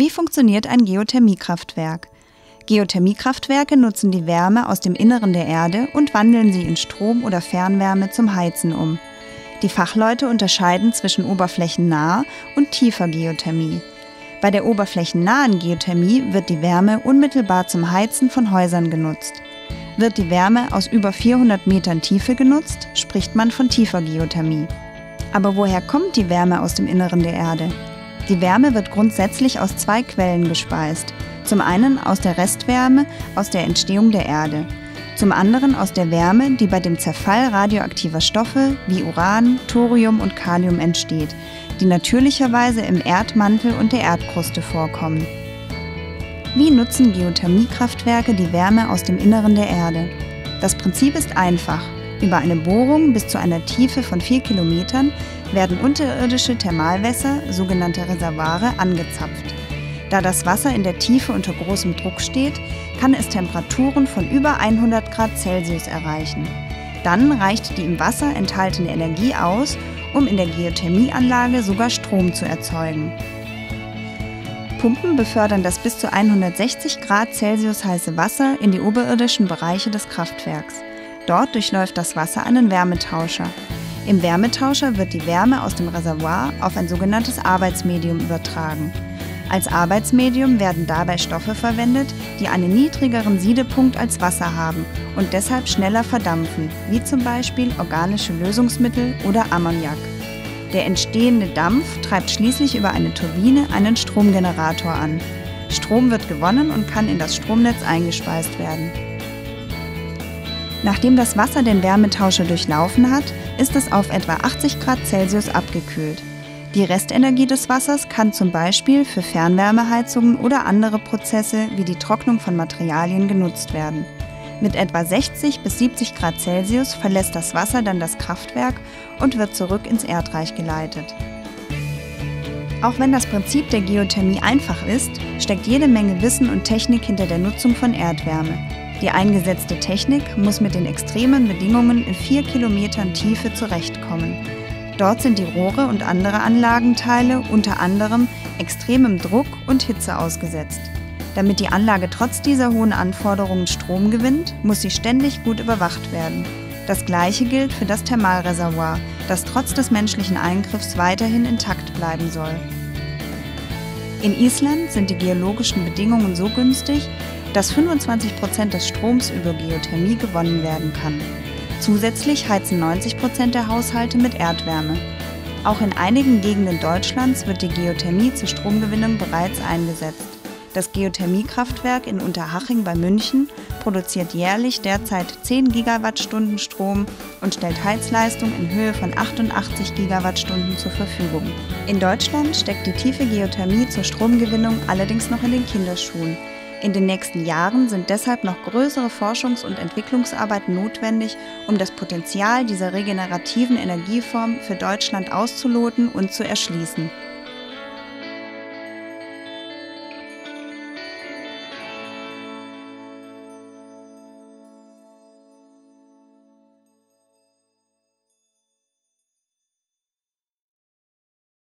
Wie funktioniert ein Geothermiekraftwerk? Geothermiekraftwerke nutzen die Wärme aus dem Inneren der Erde und wandeln sie in Strom oder Fernwärme zum Heizen um. Die Fachleute unterscheiden zwischen oberflächennaher und tiefer Geothermie. Bei der oberflächennahen Geothermie wird die Wärme unmittelbar zum Heizen von Häusern genutzt. Wird die Wärme aus über 400 Metern Tiefe genutzt, spricht man von tiefer Geothermie. Aber woher kommt die Wärme aus dem Inneren der Erde? Die Wärme wird grundsätzlich aus zwei Quellen gespeist. Zum einen aus der Restwärme aus der Entstehung der Erde. Zum anderen aus der Wärme, die bei dem Zerfall radioaktiver Stoffe wie Uran, Thorium und Kalium entsteht, die natürlicherweise im Erdmantel und der Erdkruste vorkommen. Wie nutzen Geothermiekraftwerke die Wärme aus dem Inneren der Erde? Das Prinzip ist einfach. Über eine Bohrung bis zu einer Tiefe von 4 Kilometern werden unterirdische Thermalwässer, sogenannte Reservoire, angezapft. Da das Wasser in der Tiefe unter großem Druck steht, kann es Temperaturen von über 100 Grad Celsius erreichen. Dann reicht die im Wasser enthaltene Energie aus, um in der Geothermieanlage sogar Strom zu erzeugen. Pumpen befördern das bis zu 160 Grad Celsius heiße Wasser in die oberirdischen Bereiche des Kraftwerks. Dort durchläuft das Wasser einen Wärmetauscher. Im Wärmetauscher wird die Wärme aus dem Reservoir auf ein sogenanntes Arbeitsmedium übertragen. Als Arbeitsmedium werden dabei Stoffe verwendet, die einen niedrigeren Siedepunkt als Wasser haben und deshalb schneller verdampfen, wie zum Beispiel organische Lösungsmittel oder Ammoniak. Der entstehende Dampf treibt schließlich über eine Turbine einen Stromgenerator an. Strom wird gewonnen und kann in das Stromnetz eingespeist werden. Nachdem das Wasser den Wärmetauscher durchlaufen hat, ist es auf etwa 80 Grad Celsius abgekühlt. Die Restenergie des Wassers kann zum Beispiel für Fernwärmeheizungen oder andere Prozesse wie die Trocknung von Materialien genutzt werden. Mit etwa 60 bis 70 Grad Celsius verlässt das Wasser dann das Kraftwerk und wird zurück ins Erdreich geleitet. Auch wenn das Prinzip der Geothermie einfach ist, steckt jede Menge Wissen und Technik hinter der Nutzung von Erdwärme. Die eingesetzte Technik muss mit den extremen Bedingungen in 4 Kilometern Tiefe zurechtkommen. Dort sind die Rohre und andere Anlagenteile unter anderem extremem Druck und Hitze ausgesetzt. Damit die Anlage trotz dieser hohen Anforderungen Strom gewinnt, muss sie ständig gut überwacht werden. Das gleiche gilt für das Thermalreservoir, das trotz des menschlichen Eingriffs weiterhin intakt bleiben soll. In Island sind die geologischen Bedingungen so günstig, dass 25 Prozent des Stroms über Geothermie gewonnen werden kann. Zusätzlich heizen 90 Prozent der Haushalte mit Erdwärme. Auch in einigen Gegenden Deutschlands wird die Geothermie zur Stromgewinnung bereits eingesetzt. Das Geothermiekraftwerk in Unterhaching bei München produziert jährlich derzeit 10 Gigawattstunden Strom und stellt Heizleistung in Höhe von 88 Gigawattstunden zur Verfügung. In Deutschland steckt die tiefe Geothermie zur Stromgewinnung allerdings noch in den Kinderschuhen. In den nächsten Jahren sind deshalb noch größere Forschungs- und Entwicklungsarbeiten notwendig, um das Potenzial dieser regenerativen Energieform für Deutschland auszuloten und zu erschließen.